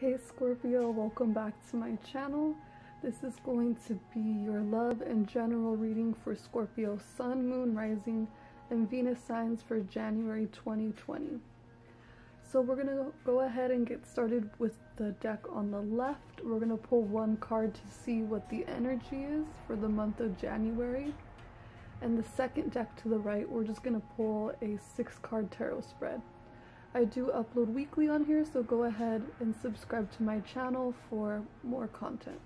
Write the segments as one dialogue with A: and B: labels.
A: Hey Scorpio, welcome back to my channel. This is going to be your love and general reading for Scorpio Sun, Moon, Rising, and Venus signs for January 2020. So we're going to go ahead and get started with the deck on the left. We're going to pull one card to see what the energy is for the month of January. And the second deck to the right, we're just going to pull a six card tarot spread. I do upload weekly on here, so go ahead and subscribe to my channel for more content.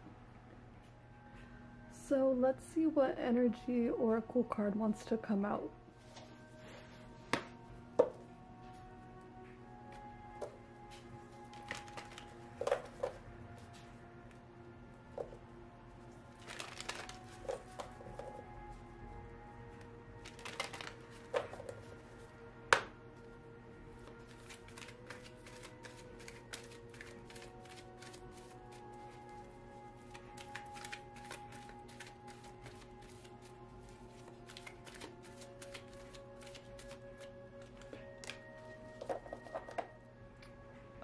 A: So let's see what energy oracle card wants to come out.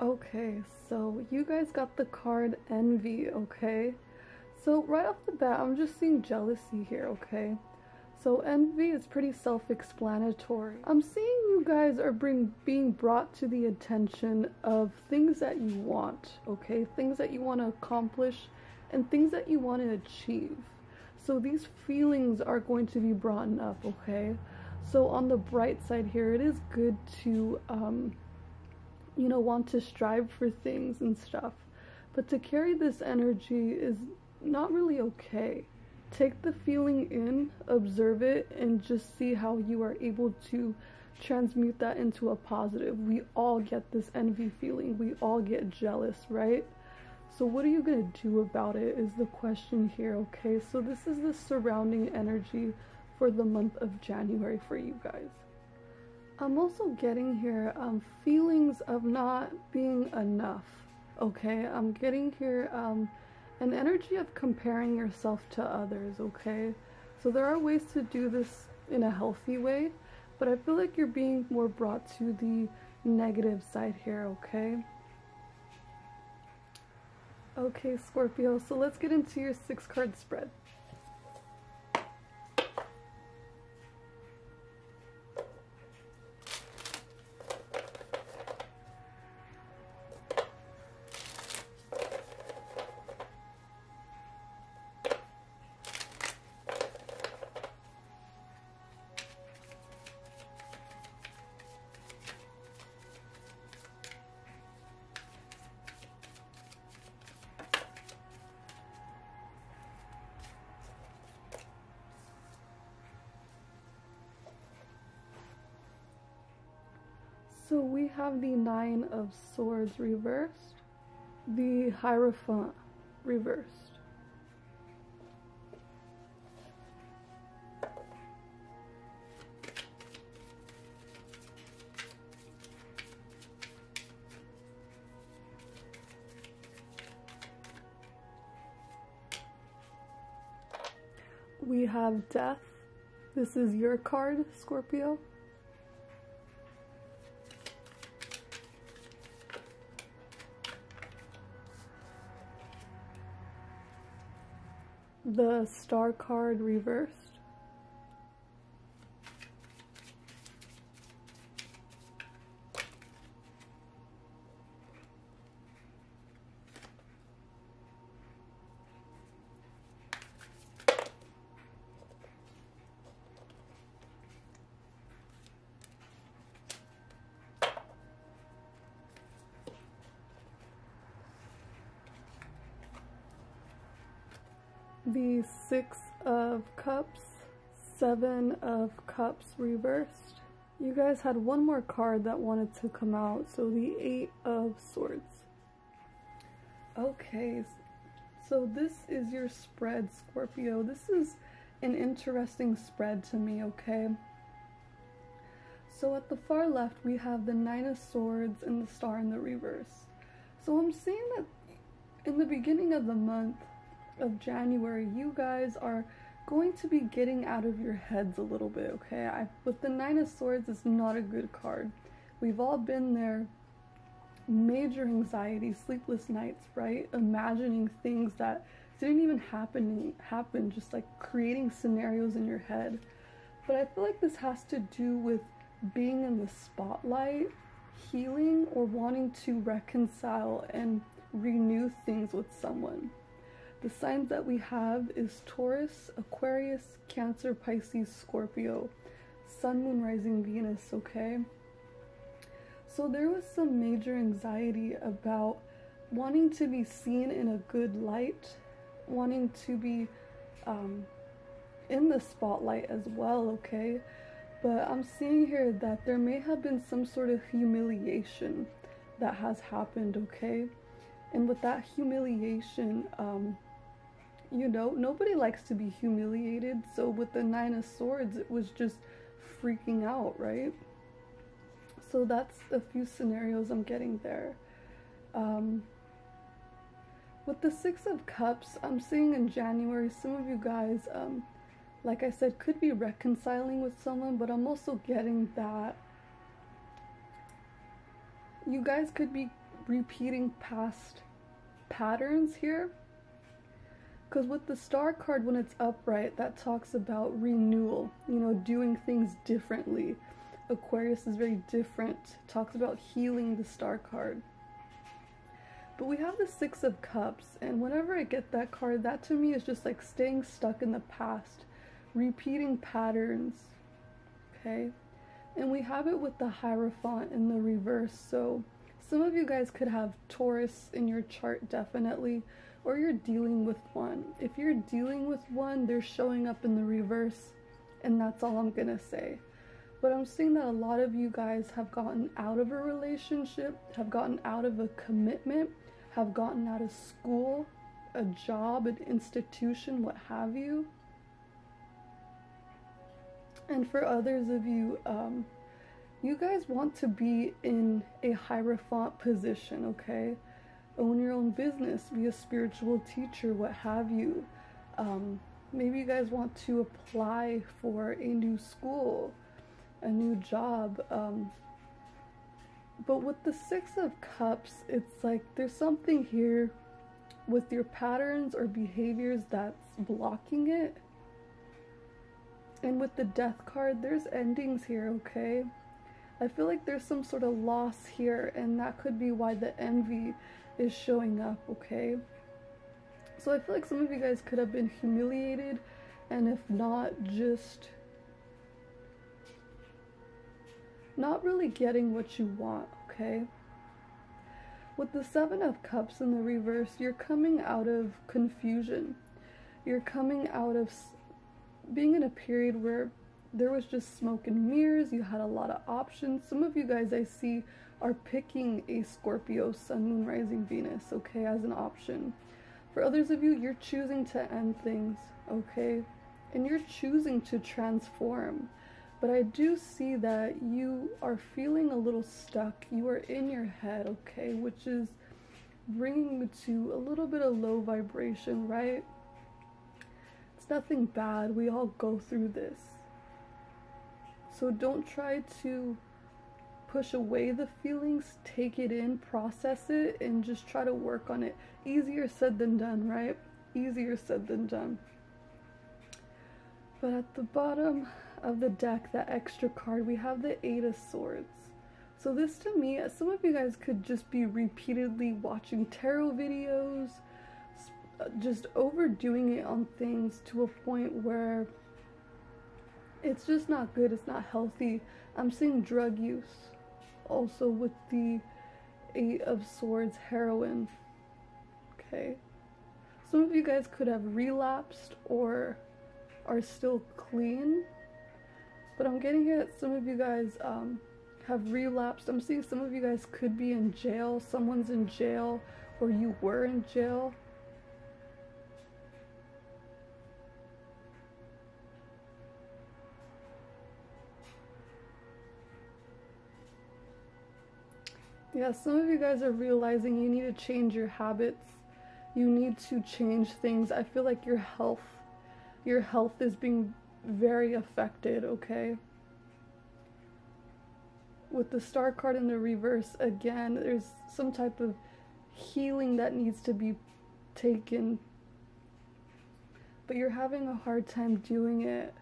A: Okay, so you guys got the card Envy, okay? So right off the bat, I'm just seeing jealousy here, okay? So envy is pretty self-explanatory. I'm seeing you guys are bring, being brought to the attention of things that you want, okay? Things that you want to accomplish and things that you want to achieve. So these feelings are going to be brought up, okay? So on the bright side here, it is good to um, you know, want to strive for things and stuff. But to carry this energy is not really okay. Take the feeling in, observe it, and just see how you are able to transmute that into a positive. We all get this envy feeling, we all get jealous, right? So, what are you going to do about it? Is the question here, okay? So, this is the surrounding energy for the month of January for you guys. I'm also getting here um, feelings of not being enough. Okay, I'm getting here um, an energy of comparing yourself to others. Okay, so there are ways to do this in a healthy way, but I feel like you're being more brought to the negative side here. Okay. Okay, Scorpio, so let's get into your six card spread. So we have the Nine of Swords reversed, the Hierophant reversed. We have Death. This is your card, Scorpio. The star card reversed. The Six of Cups, Seven of Cups reversed. You guys had one more card that wanted to come out, so the Eight of Swords. Okay, so this is your spread, Scorpio. This is an interesting spread to me, okay? So at the far left, we have the Nine of Swords and the Star in the reverse. So I'm seeing that in the beginning of the month, of January, you guys are going to be getting out of your heads a little bit, okay? I, with the Nine of Swords, it's not a good card. We've all been there major anxiety, sleepless nights, right? Imagining things that didn't even happen happen, just like creating scenarios in your head. But I feel like this has to do with being in the spotlight, healing, or wanting to reconcile and renew things with someone. The signs that we have is Taurus, Aquarius, Cancer, Pisces, Scorpio, Sun, Moon, Rising, Venus, okay? So there was some major anxiety about wanting to be seen in a good light, wanting to be um, in the spotlight as well, okay? But I'm seeing here that there may have been some sort of humiliation that has happened, okay? And with that humiliation, um, you know, nobody likes to be humiliated. So with the Nine of Swords, it was just freaking out, right? So that's a few scenarios I'm getting there. Um, with the Six of Cups, I'm seeing in January, some of you guys, um, like I said, could be reconciling with someone, but I'm also getting that you guys could be repeating past patterns here. Because with the star card, when it's upright, that talks about renewal, you know, doing things differently. Aquarius is very different, talks about healing the star card. But we have the Six of Cups, and whenever I get that card, that to me is just like staying stuck in the past, repeating patterns, okay? And we have it with the Hierophant in the reverse, so some of you guys could have Taurus in your chart, definitely, or you're dealing with one. If you're dealing with one, they're showing up in the reverse, and that's all I'm gonna say. But I'm seeing that a lot of you guys have gotten out of a relationship, have gotten out of a commitment, have gotten out of school, a job, an institution, what have you. And for others of you, um, you guys want to be in a hierophant position, okay? Own your own business, be a spiritual teacher, what have you. Um, maybe you guys want to apply for a new school a new job. Um, but with the Six of Cups, it's like there's something here with your patterns or behaviors that's blocking it. And with the Death card, there's endings here, okay? I feel like there's some sort of loss here, and that could be why the envy is showing up, okay? So I feel like some of you guys could have been humiliated, and if not, just not really getting what you want, okay? With the Seven of Cups in the reverse, you're coming out of confusion. You're coming out of being in a period where there was just smoke and mirrors, you had a lot of options. Some of you guys I see are picking a Scorpio Sun, Moon, Rising, Venus, okay, as an option. For others of you, you're choosing to end things, okay? And you're choosing to transform. But I do see that you are feeling a little stuck. You are in your head, okay, which is bringing you to a little bit of low vibration, right? It's nothing bad. We all go through this. So don't try to push away the feelings, take it in, process it, and just try to work on it. Easier said than done, right? Easier said than done. But at the bottom, of the deck, that extra card, we have the Eight of Swords. So this to me, some of you guys could just be repeatedly watching tarot videos, just overdoing it on things to a point where it's just not good, it's not healthy. I'm seeing drug use also with the Eight of Swords heroin. Okay. Some of you guys could have relapsed or are still clean but I'm getting here that some of you guys um, have relapsed. I'm seeing some of you guys could be in jail. Someone's in jail, or you were in jail. Yeah, some of you guys are realizing you need to change your habits. You need to change things. I feel like your health, your health is being very affected, okay? with the star card in the reverse, again, there's some type of healing that needs to be taken, but you're having a hard time doing it.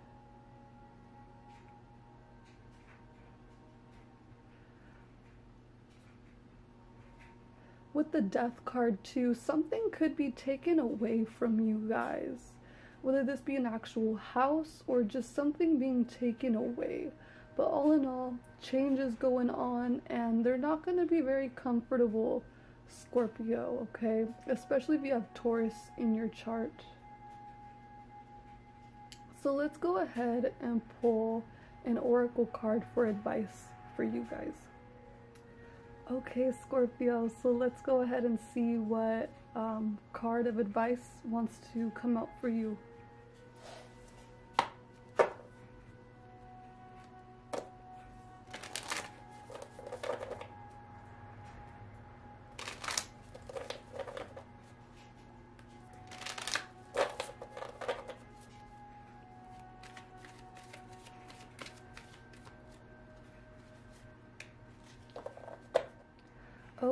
A: With the death card, too, something could be taken away from you guys. Whether this be an actual house or just something being taken away. But all in all, change is going on and they're not going to be very comfortable, Scorpio, okay? Especially if you have Taurus in your chart. So let's go ahead and pull an oracle card for advice for you guys. Okay, Scorpio, so let's go ahead and see what um, card of advice wants to come out for you.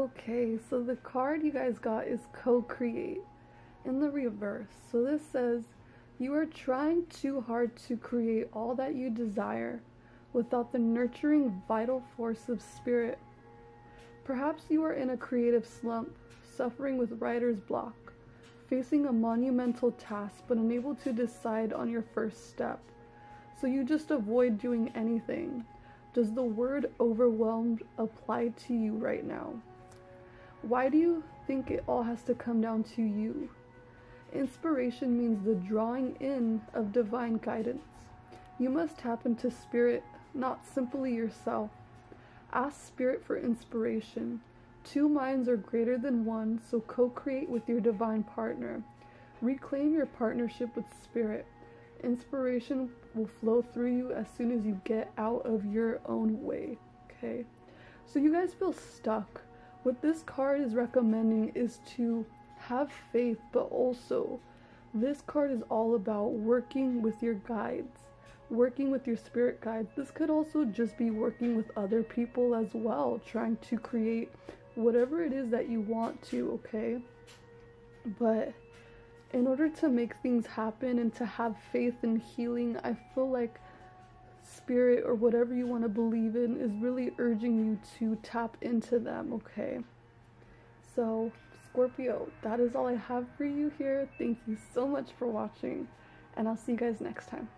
A: Okay, so the card you guys got is co create in the reverse. So this says, You are trying too hard to create all that you desire without the nurturing vital force of spirit. Perhaps you are in a creative slump, suffering with writer's block, facing a monumental task but unable to decide on your first step. So you just avoid doing anything. Does the word overwhelmed apply to you right now? Why do you think it all has to come down to you? Inspiration means the drawing in of divine guidance. You must tap into spirit, not simply yourself. Ask spirit for inspiration. Two minds are greater than one, so co create with your divine partner. Reclaim your partnership with spirit. Inspiration will flow through you as soon as you get out of your own way. Okay? So you guys feel stuck what this card is recommending is to have faith, but also this card is all about working with your guides, working with your spirit guides. This could also just be working with other people as well, trying to create whatever it is that you want to, okay? But in order to make things happen and to have faith in healing, I feel like spirit or whatever you want to believe in is really urging you to tap into them, okay? So, Scorpio, that is all I have for you here. Thank you so much for watching, and I'll see you guys next time.